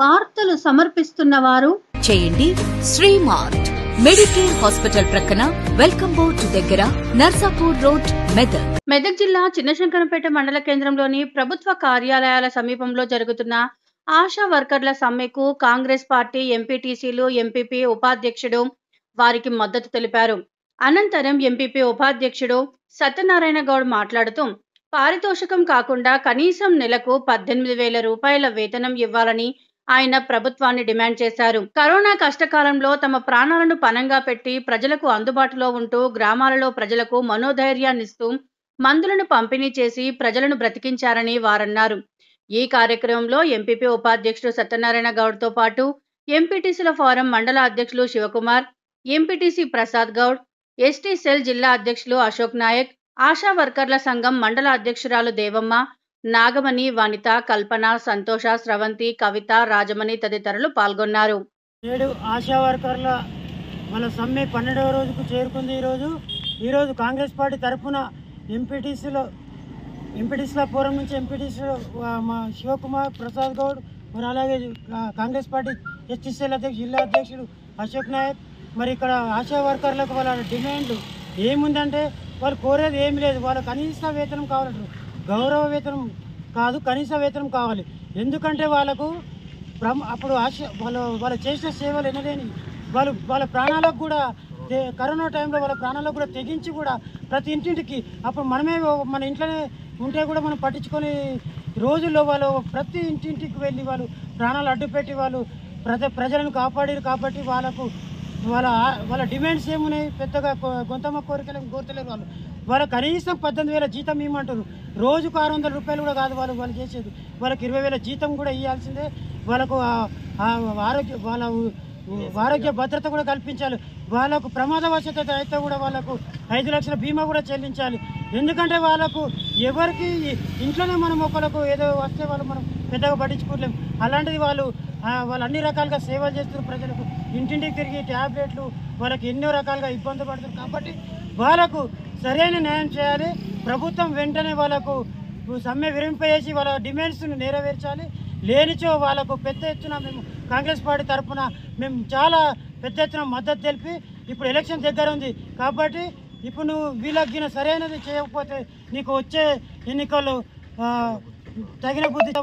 వార్తలు సమర్పిస్తున్న వారు చేయండి. శ్రీమార్ట్ మెడికేర్ హాస్పిటల్ ప్రక్కన వెల్కమ్ బోర్డ్ దగ్గర నర్సాపూర్ రోడ్ మెదక్. మెదక్ జిల్లా చిన్నశంకరంపేట మండల కేంద్రంలోని ప్రభుత్వ కార్యాలయాల సమీపంలో జరుగుతున్న ఆశా వర్కర్ల సమ్మెకు కాంగ్రెస్ పార్టీ ఎంపీటీసీలు ఎంపీపీ ఉపాధ్యక్షుడు వారికి మద్దతు తెలిపారు. అనంతరం ఎంపీపీ ఉపాధ్యక్షుడు సత్యనారాయణ గౌడ్ మాట్లాడుతూ పారితోషికం కాకుండా కనీసం నెలకు పద్దెనిమిది వేల రూపాయల వేతనం ఇవ్వాలని ఆయన ప్రభుత్వాన్ని డిమాండ్ చేశారు. కరోనా కష్టకాలంలో తమ ప్రాణాలను పనంగా పెట్టి ప్రజలకు అందుబాటులో ఉంటూ గ్రామాలలో ప్రజలకు మనోధైర్యాన్నిస్తూ మందులను పంపిణీ చేసి ప్రజలను బ్రతికించారని వారన్నారు. ఈ కార్యక్రమంలో ఎంపీపీ ఉపాధ్యక్షుడు సత్యనారాయణ గౌడ్తో పాటు ఎంపీటీసీల ఫోరం మండల అధ్యక్షులు Shivakumar MPTC Prasad Goud ST cell జిల్లా అధ్యక్షులు అశోక్ నాయక్ ఆశా వర్కర్ల సంఘం మండల అధ్యక్షురాలు దేవమ్మ నాగమణి వనిత కల్పన సంతోష స్రవంతి కవిత రాజమణి తదితరులు పాల్గొన్నారు. నేడు ఆశా వర్కర్ల మన సమ్మె పన్నెండవ రోజుకు చేరుకుంది ఈరోజు. ఈరోజు కాంగ్రెస్ పార్టీ తరఫున ఎంపీటీసీలో ఎంపీటీసీల పూర్వం నుంచి ఎంపీటీసీలో మా శివకుమార్ ప్రసాద్ గౌడ్ మరి అలాగే కాంగ్రెస్ పార్టీ ఎస్టీసీల అధ్యక్షుడు జిల్లా అధ్యక్షుడు అశోక్ నాయక్ మరి ఇక్కడ ఆశా వర్కర్లకు వాళ్ళ డిమాండ్లు ఏముందంటే వాళ్ళు కోరేది ఏమి లేదు. వాళ్ళ కనీస వేతనం కావాలంటారు. గౌరవ వేతనం కాదు కనీస వేతనం కావాలి. ఎందుకంటే వాళ్ళకు ప్రమ అప్పుడు ఆశ వాళ్ళు వాళ్ళు చేసిన సేవలు ఎనలేని వాళ్ళు వాళ్ళ ప్రాణాలకు కూడా కరోనా టైంలో వాళ్ళ ప్రాణాలకు కూడా తెగించి కూడా ప్రతి ఇంటింటికి అప్పుడు మనమే మన ఇంట్లోనే ఉంటే కూడా మనం పట్టించుకొని రోజుల్లో వాళ్ళు ప్రతి ఇంటింటికి వెళ్ళి వాళ్ళు ప్రాణాలు అడ్డుపెట్టి వాళ్ళు ప్రజ ప్రజలను కాపాడారు కాబట్టి వాళ్ళకు వాళ్ళ వాళ్ళ డిమాండ్స్ ఏమున్నాయి? పెద్దగా గొంతమ్మ కోరికలు ఏం కోరతలేరు వాళ్ళు. వాళ్ళ కనీసం పద్దెనిమిది వేల జీతం ఇవ్వమంటారు. రోజుకు ఆరు వందల రూపాయలు కూడా కాదు వాళ్ళు వాళ్ళు చేసేది. వాళ్ళకి ఇరవై వేల జీతం కూడా ఇవ్వాల్సిందే వాళ్ళకు ఆరోగ్య వాళ్ళ ఆరోగ్య భద్రత కూడా కల్పించాలి. వాళ్ళకు ప్రమాదవశత అయితే కూడా వాళ్ళకు ఐదు లక్షల బీమా కూడా చెల్లించాలి. ఎందుకంటే వాళ్ళకు ఎవరికి ఇంట్లోనే మనం ఒకరికి ఏదో వస్తే వాళ్ళు మనం పెద్దగా పట్టించుకోలేము అలాంటిది వాళ్ళు వాళ్ళు అన్ని రకాలుగా సేవలు చేస్తున్నారు ప్రజలకు. ఇంటింటికి తిరిగి ట్యాబ్లెట్లు వాళ్ళకి ఎన్నో రకాలుగా ఇబ్బంది పడుతున్నారు. కాబట్టి వాళ్ళకు సరైన న్యాయం చేయాలి. ప్రభుత్వం వెంటనే వాళ్ళకు సమ్మె విరింపజేసి వాళ్ళ డిమాండ్స్ను నెరవేర్చాలి. లేనిచో వాళ్ళకు పెద్ద ఎత్తున మేము కాంగ్రెస్ పార్టీ తరఫున మేము చాలా పెద్ద ఎత్తున మద్దతు తెలిపి ఇప్పుడు ఎలక్షన్ దగ్గర ఉంది. కాబట్టి ఇప్పుడు నువ్వు వీళ్ళకి సరైనది చేయకపోతే నీకు వచ్చే ఎన్నికలు తగిన బుద్ధి